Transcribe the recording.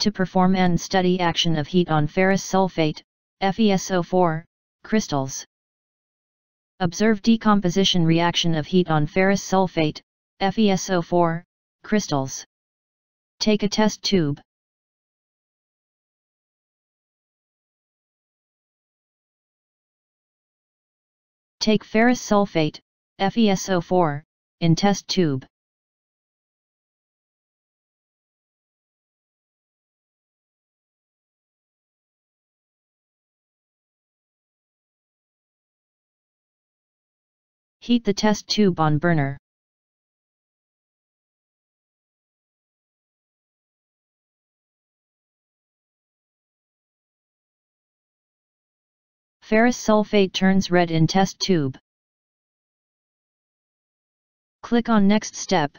To perform and study action of heat on ferrous sulfate, FeSO4, crystals. Observe decomposition reaction of heat on ferrous sulfate, FeSO4, crystals. Take a test tube. Take ferrous sulfate, FeSO4, in test tube. Heat the test tube on burner. Ferrous sulfate turns red in test tube. Click on Next step.